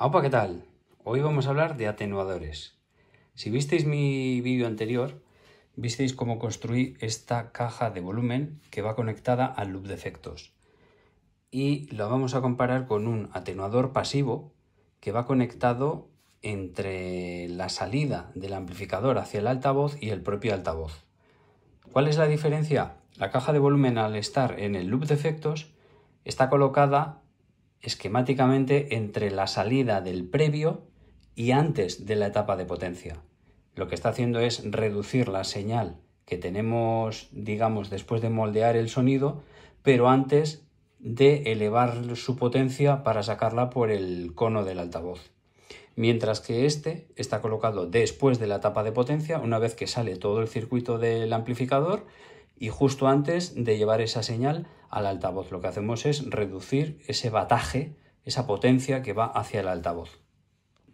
Opa, ¿qué tal? Hoy vamos a hablar de atenuadores. Si visteis mi vídeo anterior, visteis cómo construí esta caja de volumen que va conectada al loop de efectos. Y lo vamos a comparar con un atenuador pasivo que va conectado entre la salida del amplificador hacia el altavoz y el propio altavoz. ¿Cuál es la diferencia? La caja de volumen al estar en el loop de efectos está colocada esquemáticamente entre la salida del previo y antes de la etapa de potencia. Lo que está haciendo es reducir la señal que tenemos, digamos, después de moldear el sonido, pero antes de elevar su potencia para sacarla por el cono del altavoz. Mientras que este está colocado después de la etapa de potencia, una vez que sale todo el circuito del amplificador y justo antes de llevar esa señal al altavoz. Lo que hacemos es reducir ese bataje, esa potencia que va hacia el altavoz.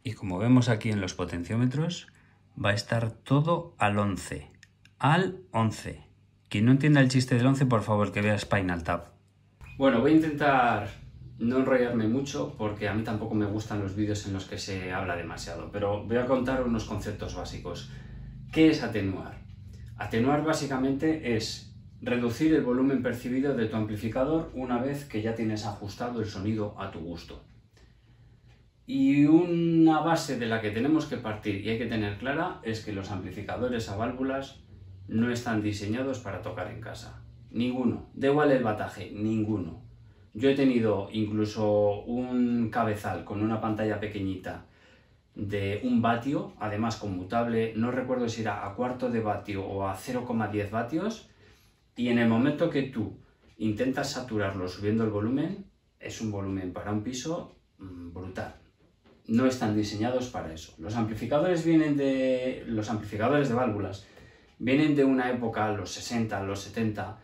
Y como vemos aquí en los potenciómetros, va a estar todo al 11. Al 11. Quien no entienda el chiste del 11, por favor que vea Spinal Tap. Bueno, voy a intentar no enrollarme mucho porque a mí tampoco me gustan los vídeos en los que se habla demasiado, pero voy a contar unos conceptos básicos. ¿Qué es atenuar? Atenuar básicamente es reducir el volumen percibido de tu amplificador una vez que ya tienes ajustado el sonido a tu gusto. Y una base de la que tenemos que partir y hay que tener clara es que los amplificadores a válvulas no están diseñados para tocar en casa. Ninguno. Da igual el bataje, ninguno. Yo he tenido incluso un cabezal con una pantalla pequeñita de un vatio, además conmutable, no recuerdo si era a cuarto de vatio o a 0,10 vatios, y en el momento que tú intentas saturarlo subiendo el volumen, es un volumen para un piso mm, brutal. No están diseñados para eso. Los amplificadores vienen de los amplificadores de válvulas vienen de una época, los 60, los 70,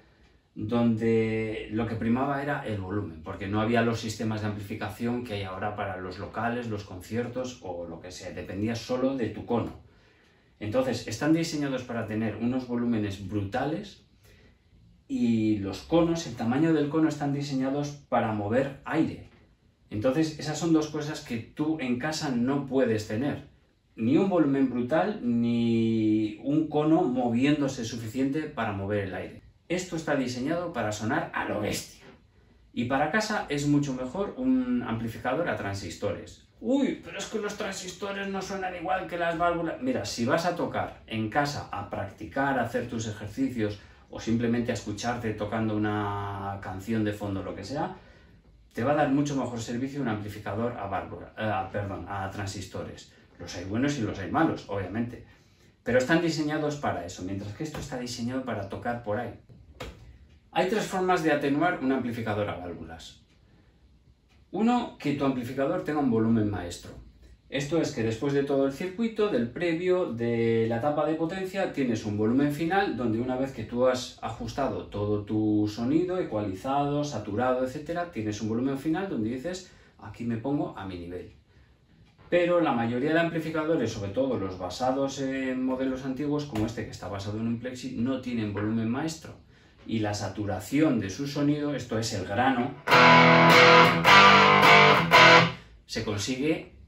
donde lo que primaba era el volumen, porque no había los sistemas de amplificación que hay ahora para los locales, los conciertos o lo que sea, dependía solo de tu cono. Entonces, están diseñados para tener unos volúmenes brutales y los conos, el tamaño del cono están diseñados para mover aire. Entonces, esas son dos cosas que tú en casa no puedes tener. Ni un volumen brutal, ni un cono moviéndose suficiente para mover el aire. Esto está diseñado para sonar a lo bestia. Y para casa es mucho mejor un amplificador a transistores. Uy, pero es que los transistores no suenan igual que las válvulas. Mira, si vas a tocar en casa a practicar, a hacer tus ejercicios, o simplemente a escucharte tocando una canción de fondo, lo que sea, te va a dar mucho mejor servicio un amplificador a, válvula, eh, perdón, a transistores. Los hay buenos y los hay malos, obviamente. Pero están diseñados para eso, mientras que esto está diseñado para tocar por ahí. Hay tres formas de atenuar un amplificador a válvulas. Uno, que tu amplificador tenga un volumen maestro. Esto es que después de todo el circuito, del previo, de la etapa de potencia, tienes un volumen final donde una vez que tú has ajustado todo tu sonido, ecualizado, saturado, etc., tienes un volumen final donde dices, aquí me pongo a mi nivel. Pero la mayoría de amplificadores, sobre todo los basados en modelos antiguos como este que está basado en un plexi, no tienen volumen maestro. Y la saturación de su sonido, esto es el grano, se consigue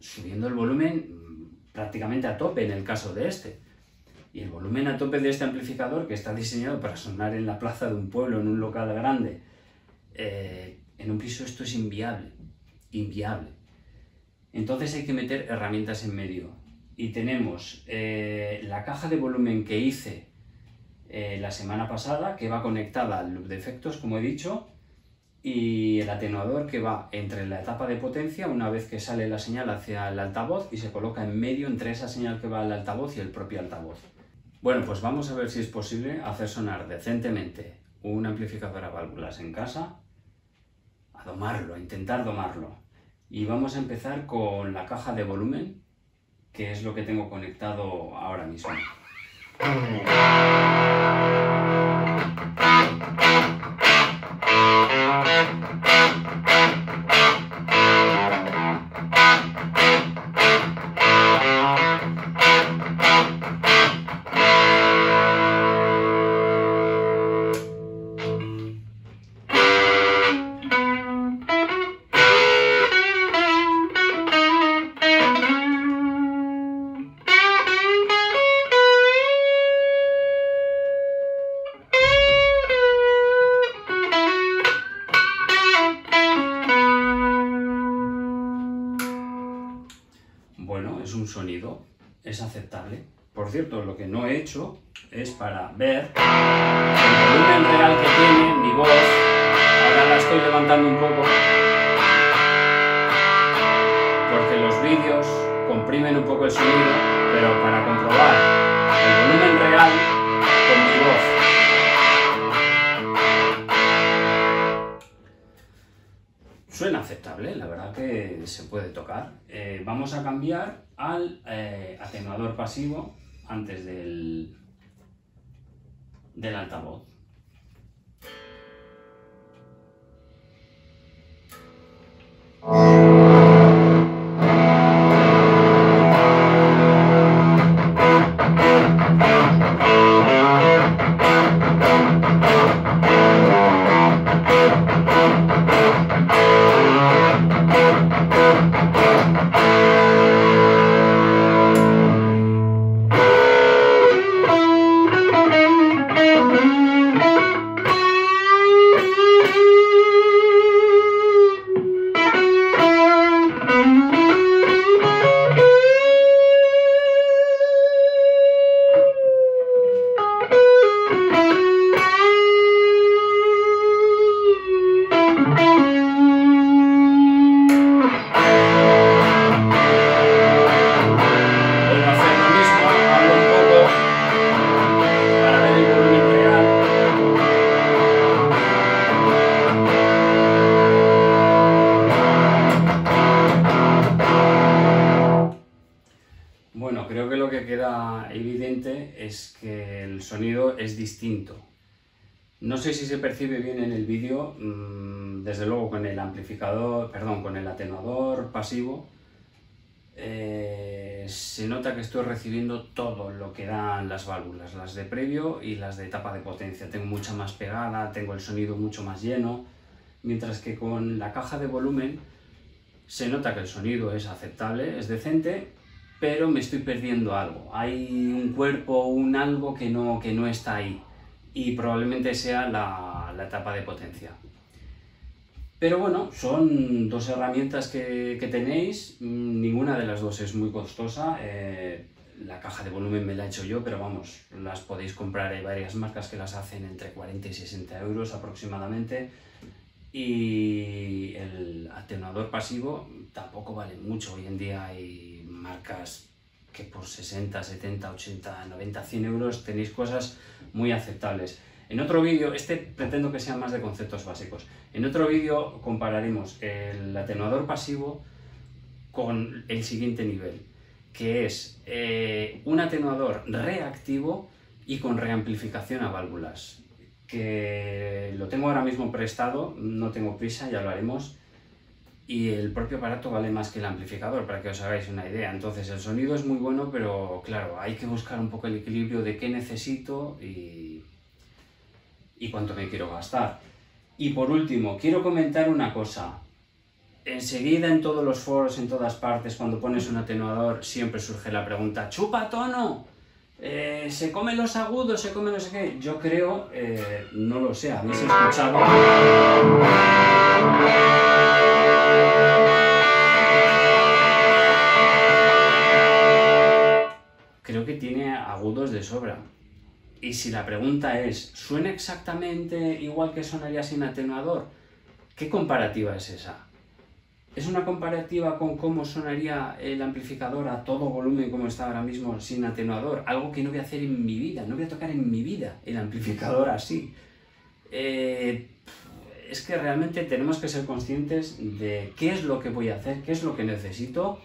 subiendo el volumen mm, prácticamente a tope en el caso de este. Y el volumen a tope de este amplificador, que está diseñado para sonar en la plaza de un pueblo, en un local grande, eh, en un piso esto es inviable, inviable. Entonces hay que meter herramientas en medio. Y tenemos eh, la caja de volumen que hice eh, la semana pasada, que va conectada al loop de efectos, como he dicho, y el atenuador que va entre la etapa de potencia una vez que sale la señal hacia el altavoz y se coloca en medio entre esa señal que va al altavoz y el propio altavoz. Bueno, pues vamos a ver si es posible hacer sonar decentemente un amplificador a válvulas en casa, a domarlo, a intentar domarlo. Y vamos a empezar con la caja de volumen, que es lo que tengo conectado ahora mismo. Es aceptable. Por cierto, lo que no he hecho es para ver el volumen real que tiene mi voz. Ahora la estoy levantando un poco. Porque los vídeos comprimen un poco el sonido, pero para comprobar el volumen real La verdad que se puede tocar. Eh, vamos a cambiar al eh, atenuador pasivo antes del, del altavoz. Sonido es distinto. No sé si se percibe bien en el vídeo, mm, desde luego con el amplificador, perdón, con el atenuador pasivo, eh, se nota que estoy recibiendo todo lo que dan las válvulas, las de previo y las de etapa de potencia. Tengo mucha más pegada, tengo el sonido mucho más lleno, mientras que con la caja de volumen se nota que el sonido es aceptable, es decente, pero me estoy perdiendo algo. Hay un cuerpo, un algo que no, que no está ahí y probablemente sea la, la etapa de potencia. Pero bueno, son dos herramientas que, que tenéis, mm, ninguna de las dos es muy costosa. eh, la caja de volumen me la he hecho yo, pero vamos, las podéis comprar, hay varias marcas que las hacen entre 40 y 60 euros aproximadamente. Y el atenuador pasivo tampoco vale mucho, hoy en día marcas que por 60, 70, 80, 90, 100 euros tenéis cosas muy aceptables. En otro vídeo, este pretendo que sea más de conceptos básicos. En otro vídeo compararemos el atenuador pasivo con el siguiente nivel, que es eh, un atenuador reactivo y con reamplificación a válvulas, que lo tengo ahora mismo prestado, no tengo prisa, ya lo haremos, y el propio aparato vale más que el amplificador, para que os hagáis una idea. Entonces el sonido es muy bueno, pero claro, hay que buscar un poco el equilibrio de qué necesito y, y cuánto me quiero gastar. Y por último, quiero comentar una cosa. Enseguida en todos los foros, en todas partes, cuando pones un atenuador, siempre surge la pregunta, ¿chupa tono? Eh, ¿Se come los agudos? ¿Se come no sé qué? Yo creo, eh, no lo sé, habéis escuchado... Creo que tiene agudos de sobra. Y si la pregunta es, ¿suena exactamente igual que sonaría sin atenuador? ¿Qué comparativa es esa? ¿Es una comparativa con cómo sonaría el amplificador a todo volumen como está ahora mismo sin atenuador? Algo que no voy a hacer en mi vida, no voy a tocar en mi vida el amplificador así. Eh, es que realmente tenemos que ser conscientes de qué es lo que voy a hacer, qué es lo que necesito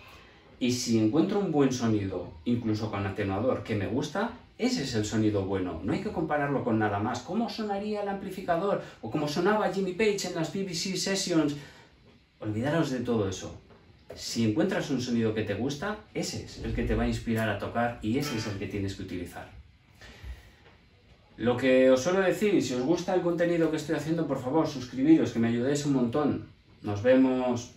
y si encuentro un buen sonido, incluso con atenuador, que me gusta, ese es el sonido bueno. No hay que compararlo con nada más. ¿Cómo sonaría el amplificador? O cómo sonaba Jimmy Page en las BBC Sessions. Olvidaros de todo eso. Si encuentras un sonido que te gusta, ese es el que te va a inspirar a tocar y ese es el que tienes que utilizar. Lo que os suelo decir, si os gusta el contenido que estoy haciendo, por favor, suscribiros, que me ayudéis un montón. Nos vemos.